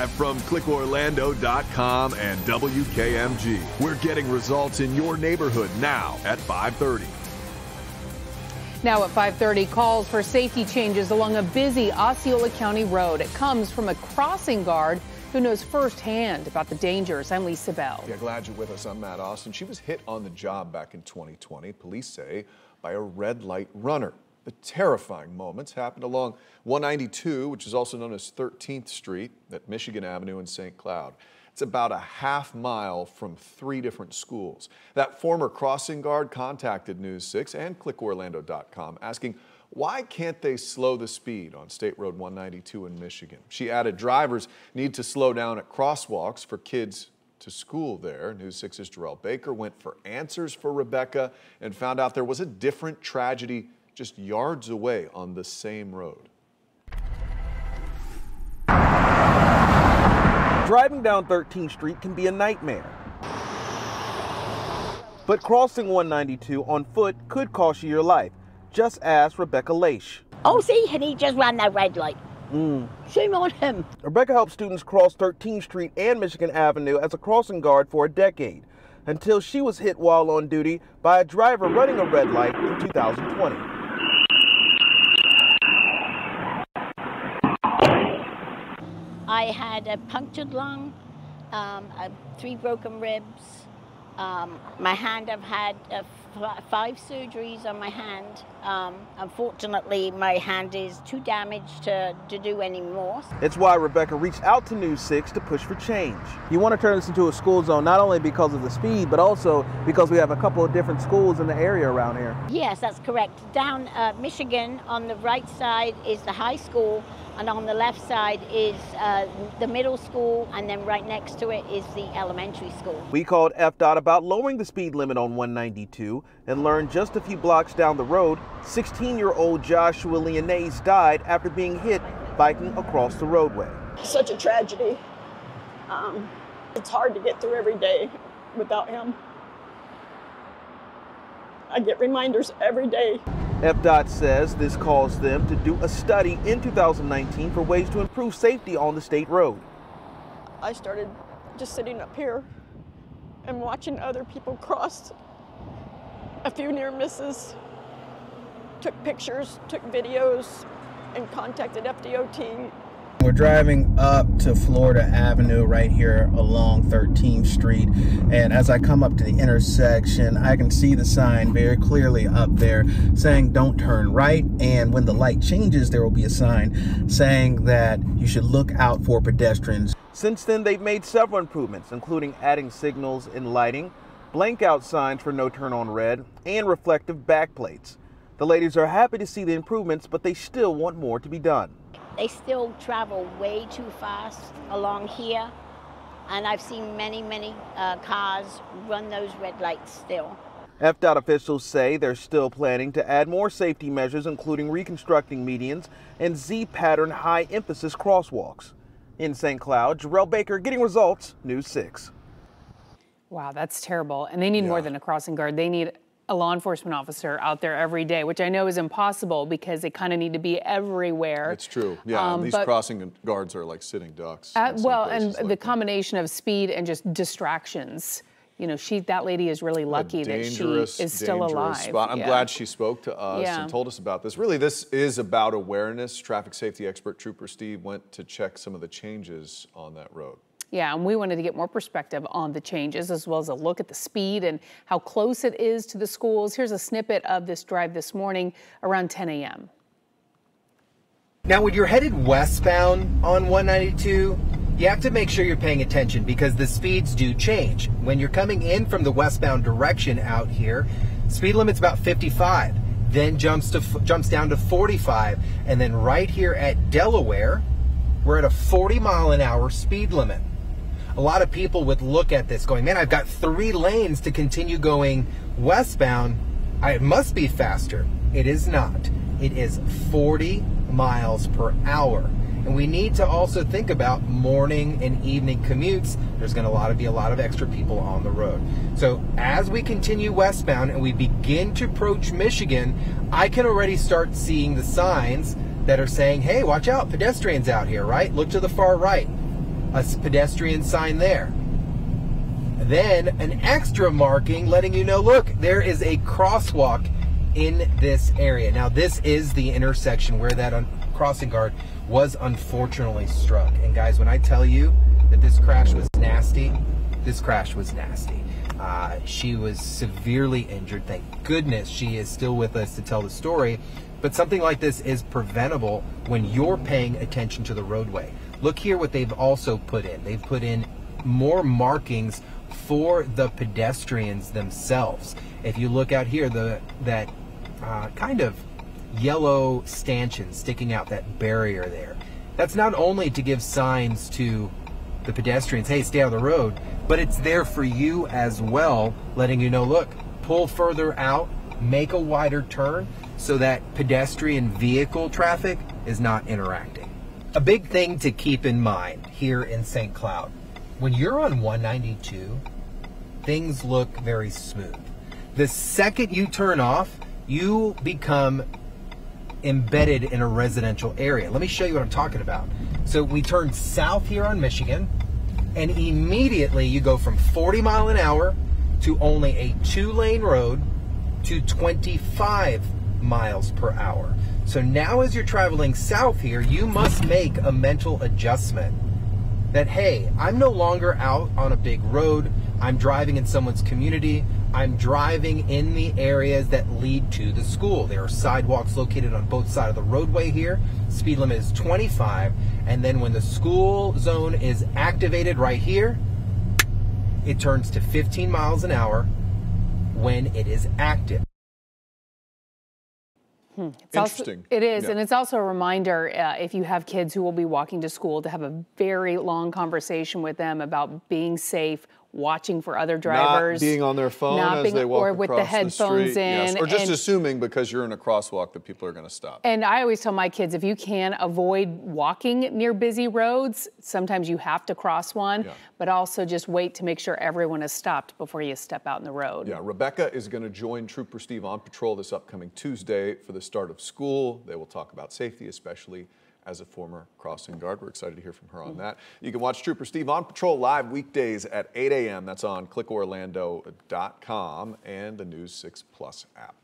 Live from clickorlando.com and WKMG. We're getting results in your neighborhood now at 530. Now at 5:30, calls for safety changes along a busy Osceola County road. It comes from a crossing guard who knows firsthand about the dangers. I'm Lisa Bell. Yeah, glad you're with us. I'm Matt Austin. She was hit on the job back in 2020, police say, by a red light runner. The terrifying moments happened along 192, which is also known as 13th Street at Michigan Avenue in St. Cloud. It's about a half mile from three different schools. That former crossing guard contacted News 6 and clickorlando.com asking why can't they slow the speed on State Road 192 in Michigan? She added drivers need to slow down at crosswalks for kids to school there. News 6's Jarrell Baker went for answers for Rebecca and found out there was a different tragedy just yards away on the same road. Driving down 13th Street can be a nightmare. But crossing 192 on foot could cost you your life. Just ask Rebecca Laisch. Oh, see, and he just ran that red light. Mm. Shame on him. Rebecca helped students cross 13th Street and Michigan Avenue as a crossing guard for a decade until she was hit while on duty by a driver running a red light in 2020. I had a punctured lung, um, three broken ribs. Um, my hand, I've had uh, five surgeries on my hand. Um, unfortunately, my hand is too damaged to, to do any more. It's why Rebecca reached out to News 6 to push for change. You want to turn this into a school zone not only because of the speed, but also because we have a couple of different schools in the area around here. Yes, that's correct. Down uh, Michigan, on the right side is the high school, and on the left side is uh, the middle school, and then right next to it is the elementary school. We called FDOT about lowering the speed limit on 192 and learned just a few blocks down the road, 16-year-old Joshua Leonaise died after being hit biking across the roadway. Such a tragedy. Um, it's hard to get through every day without him. I get reminders every day. FDOT says this caused them to do a study in 2019 for ways to improve safety on the state road. I started just sitting up here and watching other people cross. A few near misses, took pictures, took videos, and contacted FDOT we're driving up to Florida Avenue right here along 13th Street. And as I come up to the intersection, I can see the sign very clearly up there saying don't turn right. And when the light changes, there will be a sign saying that you should look out for pedestrians. Since then, they've made several improvements, including adding signals and lighting, blank out signs for no turn on red, and reflective backplates. The ladies are happy to see the improvements, but they still want more to be done they still travel way too fast along here. And I've seen many, many uh, cars run those red lights still. FDOT officials say they're still planning to add more safety measures, including reconstructing medians and Z-pattern high-emphasis crosswalks. In St. Cloud, Jarrell Baker getting results, News 6. Wow, that's terrible. And they need yeah. more than a crossing guard. They need a law enforcement officer out there every day, which I know is impossible because they kind of need to be everywhere. It's true. Yeah, um, these crossing guards are like sitting ducks. Uh, well, and like the that. combination of speed and just distractions. You know, she that lady is really lucky that she is still alive. Spot. I'm yeah. glad she spoke to us yeah. and told us about this. Really, this is about awareness. Traffic safety expert Trooper Steve went to check some of the changes on that road. Yeah, and we wanted to get more perspective on the changes as well as a look at the speed and how close it is to the schools. Here's a snippet of this drive this morning around 10 a.m. Now, when you're headed westbound on 192, you have to make sure you're paying attention because the speeds do change. When you're coming in from the westbound direction out here, speed limit's about 55, then jumps to jumps down to 45, and then right here at Delaware, we're at a 40 mile an hour speed limit a lot of people would look at this going, man, I've got three lanes to continue going westbound. I, it must be faster. It is not. It is 40 miles per hour. And we need to also think about morning and evening commutes. There's going to be a lot of extra people on the road. So as we continue westbound and we begin to approach Michigan, I can already start seeing the signs that are saying, hey, watch out, pedestrians out here, right? Look to the far right a pedestrian sign there. Then an extra marking letting you know, look, there is a crosswalk in this area. Now, this is the intersection where that crossing guard was unfortunately struck. And guys, when I tell you that this crash was nasty, this crash was nasty. Uh, she was severely injured. Thank goodness she is still with us to tell the story. But something like this is preventable when you're paying attention to the roadway. Look here what they've also put in. They've put in more markings for the pedestrians themselves. If you look out here, the that uh, kind of yellow stanchion sticking out, that barrier there. That's not only to give signs to the pedestrians, hey, stay out of the road, but it's there for you as well, letting you know, look, pull further out, make a wider turn so that pedestrian vehicle traffic is not interacting. A big thing to keep in mind here in St. Cloud, when you're on 192, things look very smooth. The second you turn off, you become embedded in a residential area. Let me show you what I'm talking about. So we turn south here on Michigan, and immediately you go from 40 mile an hour to only a two lane road to 25 miles per hour. So now as you're traveling south here, you must make a mental adjustment that, hey, I'm no longer out on a big road. I'm driving in someone's community. I'm driving in the areas that lead to the school. There are sidewalks located on both sides of the roadway here. Speed limit is 25. And then when the school zone is activated right here, it turns to 15 miles an hour when it is active. Hmm. It's Interesting. Also, it is, yeah. and it's also a reminder uh, if you have kids who will be walking to school to have a very long conversation with them about being safe, watching for other drivers, not being on their phone not as being, they walk or with the headphones street. in, yes. or just and, assuming because you're in a crosswalk that people are going to stop. And I always tell my kids if you can avoid walking near busy roads, sometimes you have to cross one, Yeah. but also just wait to make sure everyone is stopped before you step out in the road. Yeah, Rebecca is going to join Trooper Steve on patrol this upcoming Tuesday for the start of school. They will talk about safety, especially as a former crossing guard. We're excited to hear from her on mm-hmm. that. You can watch Trooper Steve on patrol live weekdays at 8 a.m. That's on clickorlando.com and the News 6 Plus app.